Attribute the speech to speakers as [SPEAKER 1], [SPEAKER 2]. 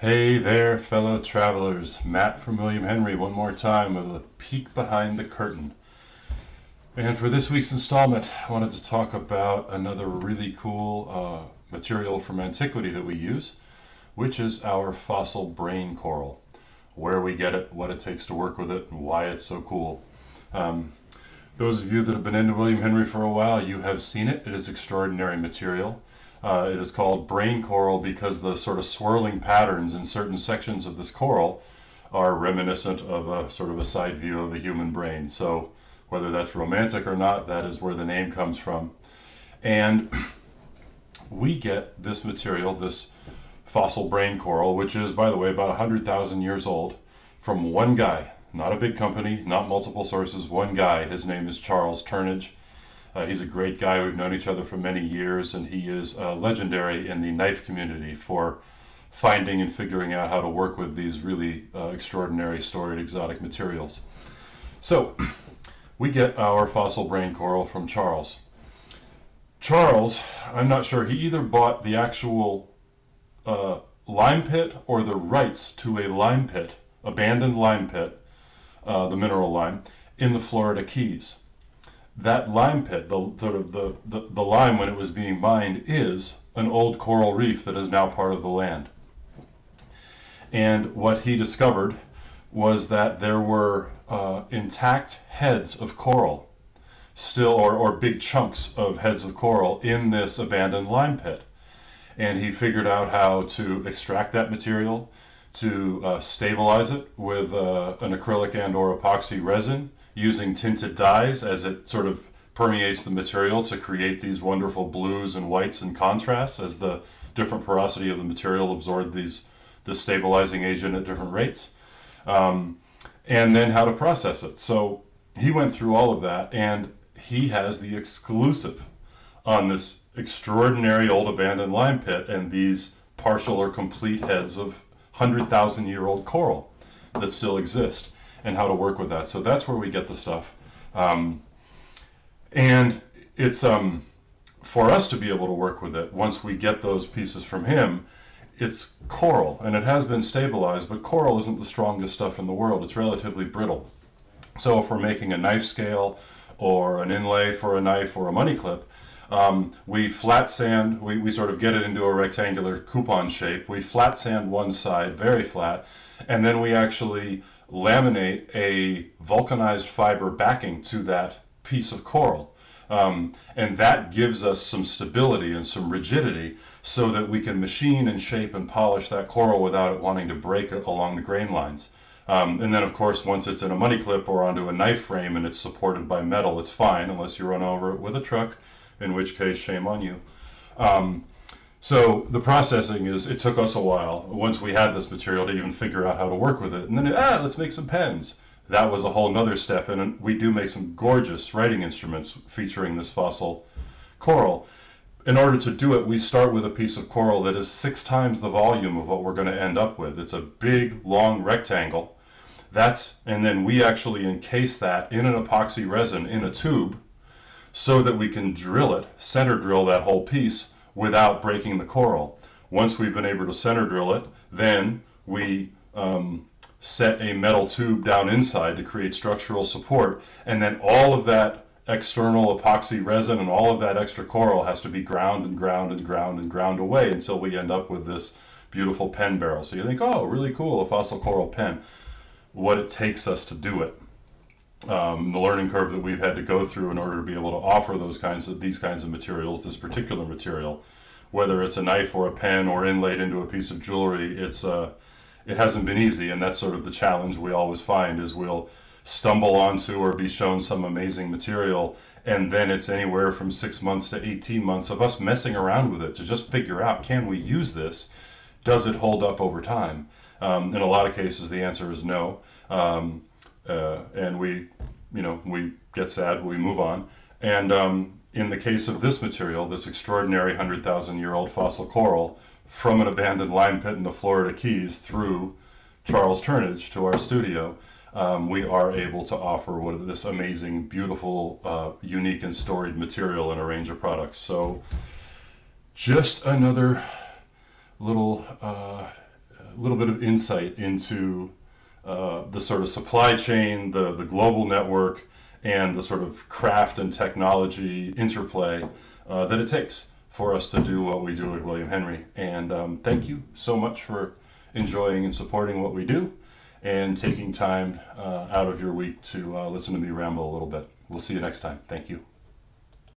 [SPEAKER 1] Hey there, fellow travelers. Matt from William Henry, one more time with a peek behind the curtain. And for this week's installment, I wanted to talk about another really cool uh, material from antiquity that we use, which is our fossil brain coral. Where we get it, what it takes to work with it, and why it's so cool. Um, those of you that have been into William Henry for a while, you have seen it. It is extraordinary material. Uh, it is called brain coral because the sort of swirling patterns in certain sections of this coral are reminiscent of a sort of a side view of a human brain. So whether that's romantic or not, that is where the name comes from. And we get this material, this fossil brain coral, which is, by the way, about 100,000 years old, from one guy, not a big company, not multiple sources, one guy. His name is Charles Turnage. Uh, he's a great guy. We've known each other for many years, and he is uh, legendary in the knife community for finding and figuring out how to work with these really uh, extraordinary storied exotic materials. So, we get our fossil brain coral from Charles. Charles, I'm not sure, he either bought the actual uh, lime pit or the rights to a lime pit, abandoned lime pit, uh, the mineral lime, in the Florida Keys that lime pit, the sort of the, the, the lime when it was being mined, is an old coral reef that is now part of the land. And what he discovered was that there were uh, intact heads of coral still, or, or big chunks of heads of coral in this abandoned lime pit. And he figured out how to extract that material, to uh, stabilize it with uh, an acrylic and or epoxy resin, using tinted dyes as it sort of permeates the material to create these wonderful blues and whites and contrasts as the different porosity of the material absorb these the stabilizing agent at different rates um, and then how to process it. So he went through all of that and he has the exclusive on this extraordinary old abandoned lime pit and these partial or complete heads of 100,000 year old coral that still exist and how to work with that. So that's where we get the stuff. Um, and it's um, for us to be able to work with it once we get those pieces from him. It's coral, and it has been stabilized, but coral isn't the strongest stuff in the world. It's relatively brittle. So if we're making a knife scale or an inlay for a knife or a money clip, um, we flat sand, we, we sort of get it into a rectangular coupon shape. We flat sand one side, very flat, and then we actually laminate a vulcanized fiber backing to that piece of coral. Um, and that gives us some stability and some rigidity so that we can machine and shape and polish that coral without it wanting to break along the grain lines. Um, and then, of course, once it's in a money clip or onto a knife frame and it's supported by metal, it's fine unless you run over it with a truck, in which case, shame on you. Um, so the processing is, it took us a while once we had this material to even figure out how to work with it. And then, ah, let's make some pens. That was a whole nother step. And we do make some gorgeous writing instruments featuring this fossil coral. In order to do it, we start with a piece of coral that is six times the volume of what we're going to end up with. It's a big, long rectangle. That's, and then we actually encase that in an epoxy resin in a tube so that we can drill it, center drill that whole piece without breaking the coral. Once we've been able to center drill it, then we um, set a metal tube down inside to create structural support, and then all of that external epoxy resin and all of that extra coral has to be ground and ground and ground and ground away until we end up with this beautiful pen barrel. So you think, oh, really cool, a fossil coral pen. What it takes us to do it. Um, the learning curve that we've had to go through in order to be able to offer those kinds of these kinds of materials, this particular material, whether it's a knife or a pen or inlaid into a piece of jewelry, it's uh, it hasn't been easy, and that's sort of the challenge we always find is we'll stumble onto or be shown some amazing material, and then it's anywhere from six months to eighteen months of us messing around with it to just figure out can we use this, does it hold up over time? Um, in a lot of cases, the answer is no. Um, uh, and we, you know, we get sad, we move on. And um, in the case of this material, this extraordinary 100,000 year old fossil coral from an abandoned lime pit in the Florida Keys through Charles Turnage to our studio, um, we are able to offer what this amazing, beautiful, uh, unique, and storied material in a range of products. So, just another little uh, little bit of insight into uh, the sort of supply chain, the, the global network, and the sort of craft and technology interplay uh, that it takes for us to do what we do at William Henry. And um, thank you so much for enjoying and supporting what we do and taking time uh, out of your week to uh, listen to me ramble a little bit. We'll see you next time. Thank you.